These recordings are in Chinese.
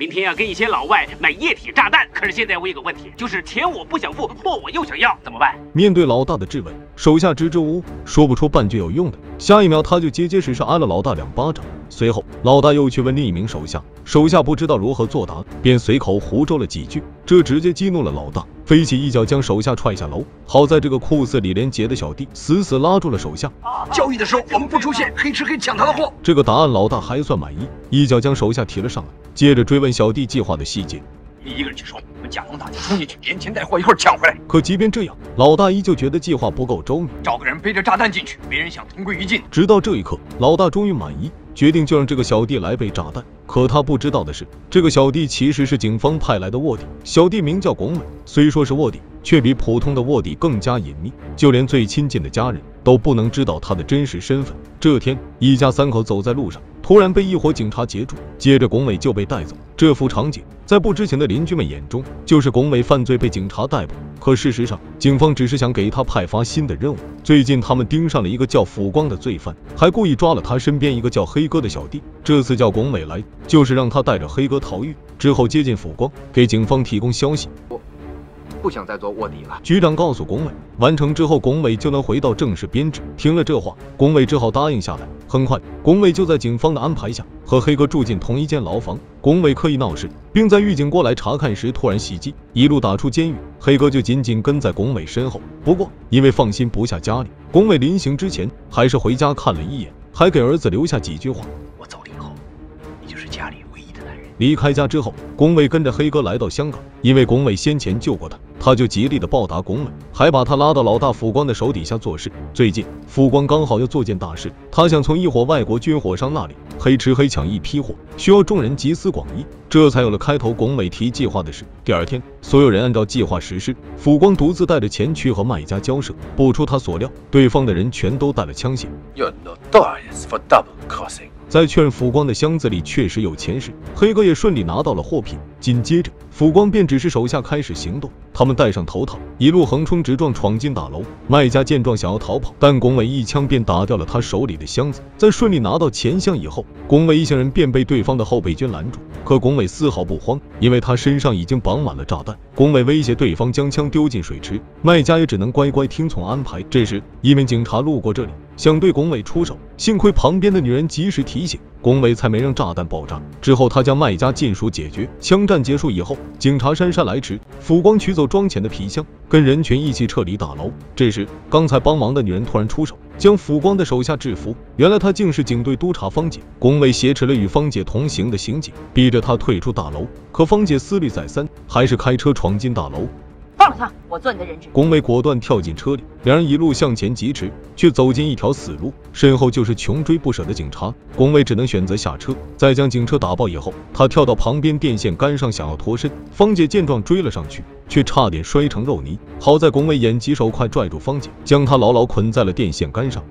明天要跟一些老外买液体炸弹，可是现在我有个问题，就是钱我不想付，货我又想要，怎么办？面对老大的质问，手下支支吾吾，说不出半句有用的。下一秒，他就结结实实挨了老大两巴掌。随后，老大又去问另一名手下，手下不知道如何作答，便随口胡诌了几句，这直接激怒了老大，飞起一脚将手下踹下楼。好在这个酷似李连杰的小弟死死拉住了手下。交易的时候我们不出现，黑吃黑抢他的货。这个答案老大还算满意，一脚将手下提了上来，接着追问小弟计划的细节。你一个人去说，我们假装打劫冲进去，连钱带货一会儿抢回来。可即便这样，老大依旧觉得计划不够周密，找个人背着炸弹进去，别人想同归于尽。直到这一刻，老大终于满意，决定就让这个小弟来背炸弹。可他不知道的是，这个小弟其实是警方派来的卧底。小弟名叫龚伟，虽说是卧底，却比普通的卧底更加隐秘，就连最亲近的家人都不能知道他的真实身份。这天，一家三口走在路上。突然被一伙警察截住，接着龚伟就被带走。这幅场景在不知情的邻居们眼中，就是龚伟犯罪被警察逮捕。可事实上，警方只是想给他派发新的任务。最近他们盯上了一个叫辅光的罪犯，还故意抓了他身边一个叫黑哥的小弟。这次叫龚伟来，就是让他带着黑哥逃狱，之后接近辅光，给警方提供消息。不想再做卧底了。局长告诉龚伟，完成之后龚伟就能回到正式编制。听了这话，龚伟只好答应下来。很快，龚伟就在警方的安排下和黑哥住进同一间牢房。龚伟刻意闹事，并在狱警过来查看时突然袭击，一路打出监狱。黑哥就紧紧跟在龚伟身后。不过因为放心不下家里，龚伟临行之前还是回家看了一眼，还给儿子留下几句话。我走了以后，你就是家里唯一的男人。离开家之后，龚伟跟着黑哥来到香港，因为龚伟先前救过他。他就极力的报答龚美，还把他拉到老大辅光的手底下做事。最近辅光刚好要做件大事，他想从一伙外国军火商那里黑吃黑抢一批货，需要众人集思广益，这才有了开头龚美提计划的事。第二天，所有人按照计划实施，辅光独自带着钱去和卖家交涉。不出他所料，对方的人全都带了枪械。在确认辅光的箱子里确实有钱时，黑哥也顺利拿到了货品。紧接着，辅光便指示手下开始行动。他们戴上头套，一路横冲直撞，闯进大楼。卖家见状想要逃跑，但龚伟一枪便打掉了他手里的箱子。在顺利拿到钱箱以后，龚伟一行人便被对方的后备军拦住。可龚伟丝毫不慌，因为他身上已经绑满了炸弹。龚伟威胁对方将枪丢进水池，卖家也只能乖乖听从安排。这时，一名警察路过这里。想对龚伟出手，幸亏旁边的女人及时提醒，龚伟才没让炸弹爆炸。之后他将卖家尽数解决。枪战结束以后，警察姗姗来迟，辅光取走装钱的皮箱，跟人群一起撤离大楼。这时，刚才帮忙的女人突然出手，将辅光的手下制服。原来她竟是警队督察方姐。龚伟挟持了与方姐同行的刑警，逼着她退出大楼。可方姐思虑再三，还是开车闯进大楼。放了他，我做你的人质。龚伟果断跳进车里，两人一路向前疾驰，却走进一条死路，身后就是穷追不舍的警察。龚伟只能选择下车，在将警车打爆以后，他跳到旁边电线杆上想要脱身。方姐见状追了上去，却差点摔成肉泥。好在龚伟眼疾手快，拽住方姐，将她牢牢捆在了电线杆上。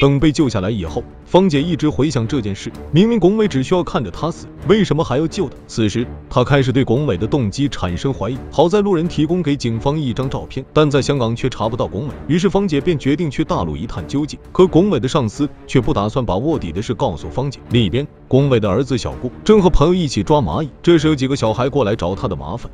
等被救下来以后，方姐一直回想这件事，明明龚伟只需要看着他死，为什么还要救他？此时，她开始对龚伟的动机产生怀疑。好在路人提供给警方一张照片，但在香港却查不到龚伟，于是方姐便决定去大陆一探究竟。可龚伟的上司却不打算把卧底的事告诉方姐。另一边，龚伟的儿子小顾正和朋友一起抓蚂蚁，这时有几个小孩过来找他的麻烦。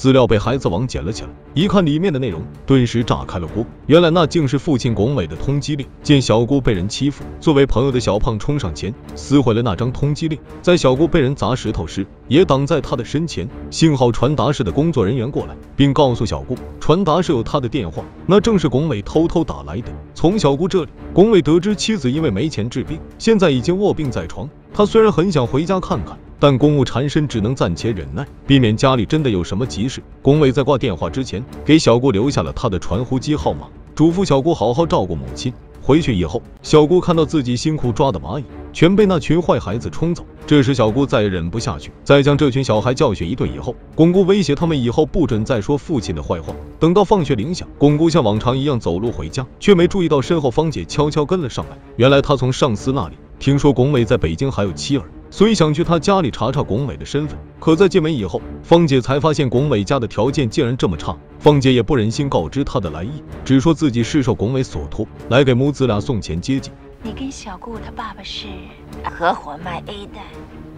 资料被孩子王捡了起来，一看里面的内容，顿时炸开了锅。原来那竟是父亲龚伟的通缉令。见小姑被人欺负，作为朋友的小胖冲上前撕毁了那张通缉令，在小姑被人砸石头时，也挡在他的身前。幸好传达室的工作人员过来，并告诉小姑，传达室有他的电话，那正是龚伟偷偷打来的。从小姑这里，龚伟得知妻子因为没钱治病，现在已经卧病在床。他虽然很想回家看看。但公务缠身，只能暂且忍耐，避免家里真的有什么急事。龚伟在挂电话之前，给小姑留下了他的传呼机号码，嘱咐小姑好好照顾母亲。回去以后，小姑看到自己辛苦抓的蚂蚁全被那群坏孩子冲走，这时小姑再也忍不下去，在将这群小孩教训一顿以后，巩固威胁他们以后不准再说父亲的坏话。等到放学铃响，巩固像往常一样走路回家，却没注意到身后方姐悄悄跟了上来。原来他从上司那里听说龚伟在北京还有妻儿。所以想去他家里查查龚伟的身份，可在进门以后，芳姐才发现龚伟家的条件竟然这么差。芳姐也不忍心告知他的来意，只说自己是受龚伟所托，来给母子俩送钱接济。你跟小顾他爸爸是合伙卖 A 蛋，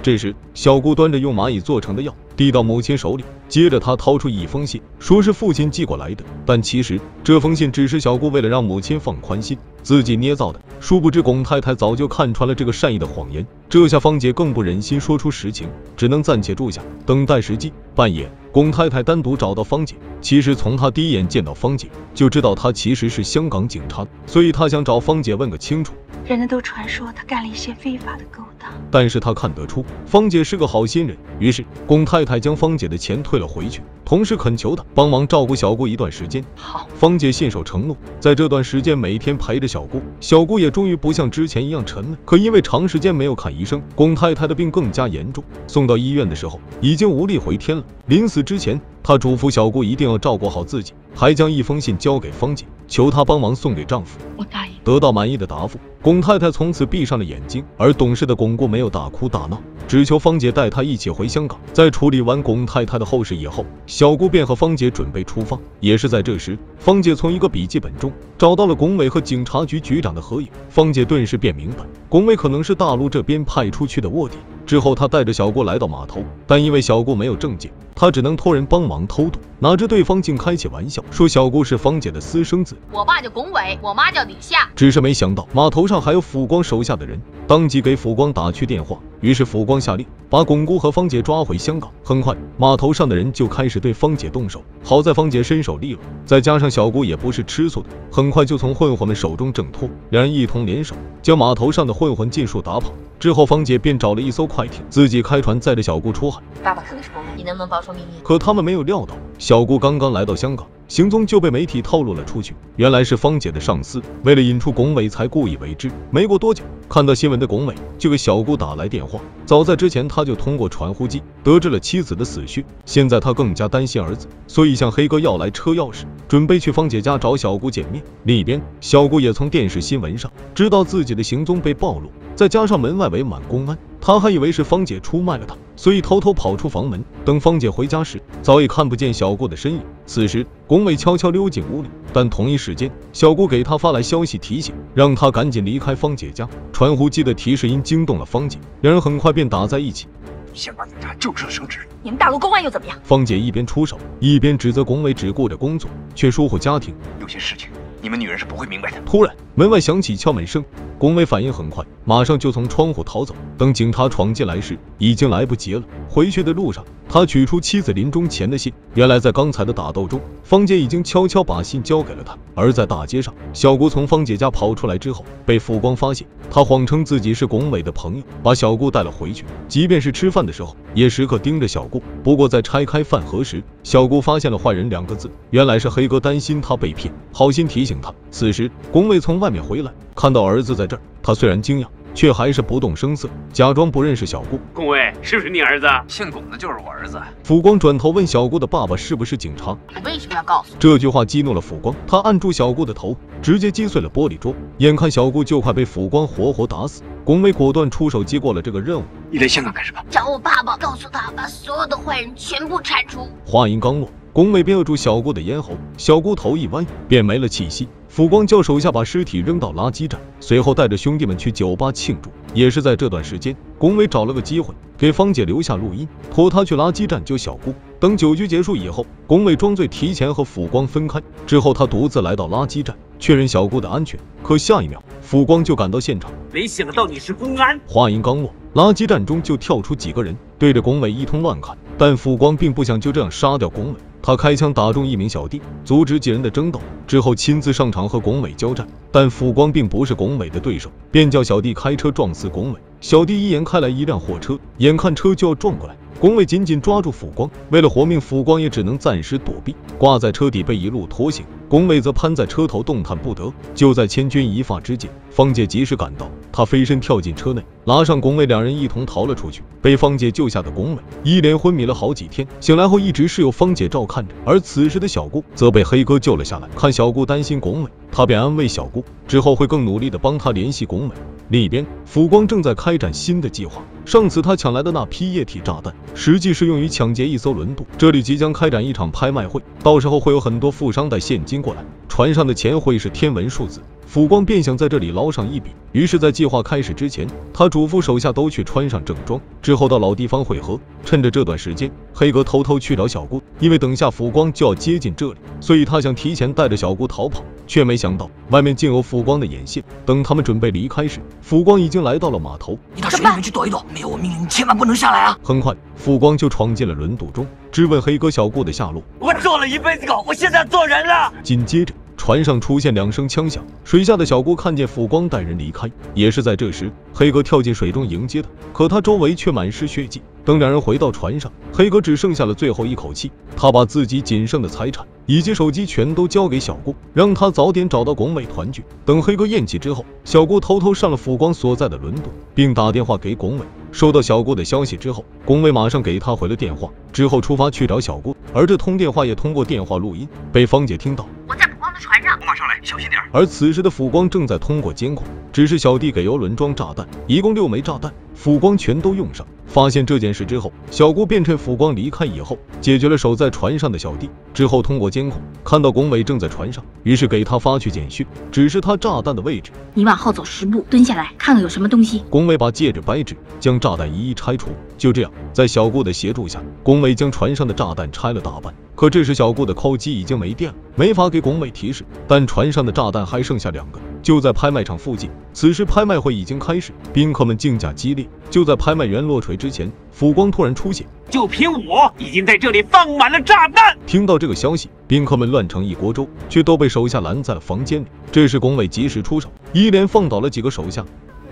这时，小姑端着用蚂蚁做成的药递到母亲手里，接着他掏出一封信，说是父亲寄过来的，但其实这封信只是小姑为了让母亲放宽心，自己捏造的。殊不知龚太太早就看穿了这个善意的谎言，这下方姐更不忍心说出实情，只能暂且住下，等待时机。半夜，龚太太单独找到方姐，其实从她第一眼见到方姐，就知道她其实是香港警察，所以她想找方姐问个清楚。人人都传说他干了一些非法的勾当，但是他看得出芳姐是个好心人，于是龚太太将芳姐的钱退了回去，同时恳求她帮忙照顾小姑一段时间。好，芳姐信守承诺，在这段时间每天陪着小姑，小姑也终于不像之前一样沉闷。可因为长时间没有看医生，龚太太的病更加严重，送到医院的时候已经无力回天了。临死之前，她嘱咐小姑一定要照顾好自己，还将一封信交给方姐，求她帮忙送给丈夫。我答应。得到满意的答复，巩太太从此闭上了眼睛，而懂事的巩固没有大哭大闹，只求方姐带她一起回香港。在处理完巩太太的后事以后，小姑便和方姐准备出发。也是在这时，方姐从一个笔记本中找到了巩伟和警察局局长的合影，方姐顿时便明白，巩伟可能是大陆这边派出去的卧底。之后，他带着小姑来到码头，但因为小姑没有证件，他只能托人帮忙偷渡。哪知对方竟开起玩笑，说小姑是芳姐的私生子，我爸叫龚伟，我妈叫李夏。只是没想到码头上还有辅光手下的人，当即给辅光打去电话。于是辅光下令把巩姑和芳姐抓回香港。很快，码头上的人就开始对芳姐动手。好在芳姐身手利落，再加上小姑也不是吃素的，很快就从混混们手中挣脱。两人一同联手，将码头上的混混尽数打跑。之后，芳姐便找了一艘快艇，自己开船载着小姑出海。爸爸可能是龚伟，你能不能保守秘密？可他们没有料到，小姑刚刚来到香港。行踪就被媒体透露了出去，原来是芳姐的上司为了引出龚伟才故意为之。没过多久，看到新闻的龚伟就给小姑打来电话。早在之前，他就通过传呼机得知了妻子的死讯，现在他更加担心儿子，所以向黑哥要来车钥匙，准备去芳姐家找小姑见面。另一边，小姑也从电视新闻上知道自己的行踪被暴露，再加上门外围满公安，他还以为是芳姐出卖了他。所以偷偷跑出房门，等芳姐回家时，早已看不见小顾的身影。此时，龚伟悄悄溜进屋里，但同一时间，小顾给他发来消息提醒，让他赶紧离开芳姐家。传呼机的提示音惊动了芳姐，两人很快便打在一起。香港警察就这升职，你们大陆公安又怎么样？芳姐一边出手，一边指责龚伟只顾着工作，却疏忽家庭。有些事情，你们女人是不会明白的。突然，门外响起敲门声。龚伟反应很快，马上就从窗户逃走。等警察闯进来时，已经来不及了。回去的路上，他取出妻子临终前的信。原来在刚才的打斗中，芳姐已经悄悄把信交给了他。而在大街上，小姑从芳姐家跑出来之后，被富光发现，他谎称自己是龚伟的朋友，把小姑带了回去。即便是吃饭的时候，也时刻盯着小姑。不过在拆开饭盒时，小姑发现了“坏人”两个字，原来是黑哥担心他被骗，好心提醒他。此时，龚伟从外面回来，看到儿子在这儿，他虽然惊讶。却还是不动声色，假装不认识小顾。龚伟是不是你儿子？姓龚的就是我儿子。辅光转头问小顾的爸爸是不是警察？你为什么要告诉？这句话激怒了辅光，他按住小顾的头，直接击碎了玻璃桌。眼看小顾就快被辅光活活打死，龚伟果断出手接过了这个任务。你来香港干什么？找我爸爸，告诉他把所有的坏人全部铲除。话音刚落，龚伟便扼住小顾的咽喉，小顾头一歪，便没了气息。辅光叫手下把尸体扔到垃圾站，随后带着兄弟们去酒吧庆祝。也是在这段时间，龚伟找了个机会给芳姐留下录音，托她去垃圾站救小姑。等酒局结束以后，龚伟装醉提前和辅光分开，之后他独自来到垃圾站确认小姑的安全。可下一秒，辅光就赶到现场。没想到你是公安。话音刚落，垃圾站中就跳出几个人，对着龚伟一通乱砍。但辅光并不想就这样杀掉巩伟。他开枪打中一名小弟，阻止几人的争斗，之后亲自上场和巩伟交战。但辅光并不是巩伟的对手，便叫小弟开车撞死巩伟。小弟一眼开来一辆货车，眼看车就要撞过来，巩伟紧紧抓住辅光，为了活命，辅光也只能暂时躲避，挂在车底被一路拖行。龚伟则攀在车头动弹不得。就在千钧一发之际，方姐及时赶到，她飞身跳进车内，拉上龚伟，两人一同逃了出去。被方姐救下的龚伟一连昏迷了好几天，醒来后一直是由方姐照看着。而此时的小顾则被黑哥救了下来。看小顾担心龚伟。他便安慰小姑，之后会更努力的帮他联系拱美。另一边，辅光正在开展新的计划。上次他抢来的那批液体炸弹，实际是用于抢劫一艘轮渡。这里即将开展一场拍卖会，到时候会有很多富商带现金过来，船上的钱会是天文数字。辅光便想在这里捞上一笔，于是，在计划开始之前，他嘱咐手下都去穿上正装，之后到老地方汇合。趁着这段时间，黑哥偷偷去找小姑，因为等下辅光就要接近这里，所以他想提前带着小姑逃跑，却没想到外面竟有辅光的眼线。等他们准备离开时，辅光已经来到了码头。你到水里面去躲一躲，没有我命令，你千万不能下来啊！很快，辅光就闯进了轮渡中，质问黑哥小顾的下落。我做了一辈子狗，我现在做人了。紧接着。船上出现两声枪响，水下的小姑看见辅光带人离开，也是在这时，黑哥跳进水中迎接他，可他周围却满是血迹。等两人回到船上，黑哥只剩下了最后一口气，他把自己仅剩的财产以及手机全都交给小顾，让他早点找到龚伟团聚。等黑哥咽气之后，小顾偷偷上了辅光所在的轮渡，并打电话给龚伟。收到小顾的消息之后，龚伟马上给他回了电话，之后出发去找小顾。而这通电话也通过电话录音被芳姐听到。我在。船上，我马上，小心点。而此时的辅光正在通过监控指示小弟给游轮装炸弹，一共六枚炸弹，辅光全都用上。发现这件事之后，小姑便趁辅光离开以后，解决了守在船上的小弟。之后通过监控看到龚伟正在船上，于是给他发去简讯，指示他炸弹的位置。你往后走十步，蹲下来看看有什么东西。龚伟把戒指掰直，将炸弹一一拆除。就这样，在小顾的协助下，龚伟将船上的炸弹拆了大半。可这时小顾的扣机已经没电了，没法给拱伟提示。但船上的炸弹还剩下两个，就在拍卖场附近。此时拍卖会已经开始，宾客们竞价激烈。就在拍卖员落锤之前，辅光突然出现，就凭我已经在这里放满了炸弹。听到这个消息，宾客们乱成一锅粥，却都被手下拦在了房间里。这时拱伟及时出手，一连放倒了几个手下。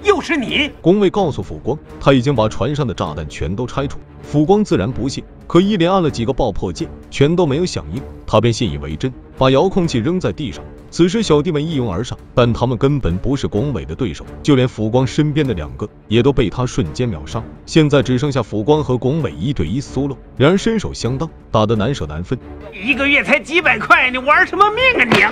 又是你！龚伟告诉辅光，他已经把船上的炸弹全都拆除。辅光自然不信，可一连按了几个爆破键，全都没有响应，他便信以为真，把遥控器扔在地上。此时小弟们一拥而上，但他们根本不是龚伟的对手，就连辅光身边的两个也都被他瞬间秒杀。现在只剩下辅光和龚伟一对一 solo，两人身手相当，打得难舍难分。一个月才几百块，你玩什么命啊娘！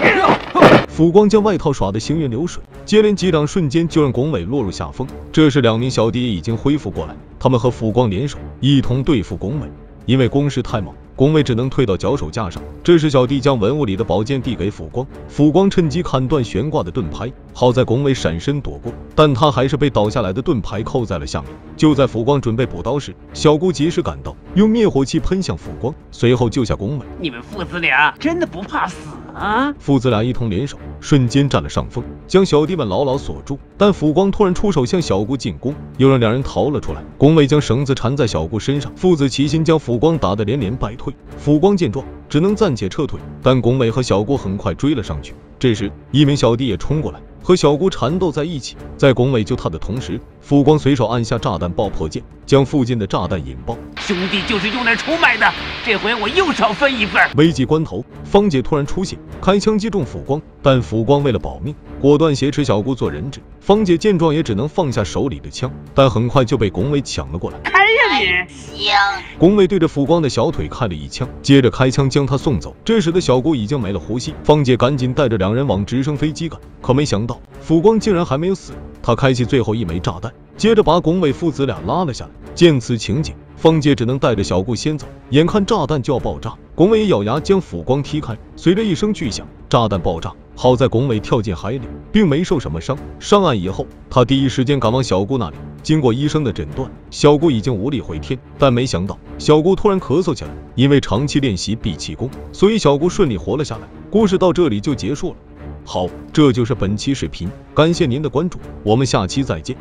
辅光将外套耍得行云流水，接连几掌瞬间就让龚伟落入下风。这时两名小弟已经恢复过来，他们和辅光联手一同对付龚伟，因为攻势太猛。龚伟只能退到脚手架上。这时，小弟将文物里的宝剑递给辅光，辅光趁机砍断悬挂的盾牌。好在龚伟闪身躲过，但他还是被倒下来的盾牌扣在了下面。就在辅光准备补刀时，小姑及时赶到，用灭火器喷向辅光，随后救下龚伟。你们父子俩真的不怕死啊？父子俩一同联手，瞬间占了上风，将小弟们牢牢锁住。但辅光突然出手向小姑进攻，又让两人逃了出来。龚伟将绳子缠在小姑身上，父子齐心将辅光打得连连败退。辅光见状，只能暂且撤退，但龚伟和小姑很快追了上去。这时，一名小弟也冲过来，和小姑缠斗在一起。在龚伟救他的同时，辅光随手按下炸弹爆破键，将附近的炸弹引爆。兄弟就是用来出卖的，这回我又少分一份。危急关头，方姐突然出现，开枪击中辅光，但辅光为了保命，果断挟持小姑做人质。方姐见状，也只能放下手里的枪，但很快就被龚伟抢了过来。行。龚伟对着辅光的小腿开了一枪，接着开枪将他送走。这时的小姑已经没了呼吸，方姐赶紧带着两人往直升飞机赶，可没想到辅光竟然还没有死。他开启最后一枚炸弹，接着把龚伟父子俩拉了下来。见此情景，方姐只能带着小姑先走。眼看炸弹就要爆炸，龚伟咬牙将辅光踢开，随着一声巨响，炸弹爆炸。好在龚伟跳进海里，并没受什么伤。上岸以后，他第一时间赶往小姑那里。经过医生的诊断，小姑已经无力回天。但没想到，小姑突然咳嗽起来。因为长期练习闭气功，所以小姑顺利活了下来。故事到这里就结束了。好，这就是本期视频，感谢您的关注，我们下期再见。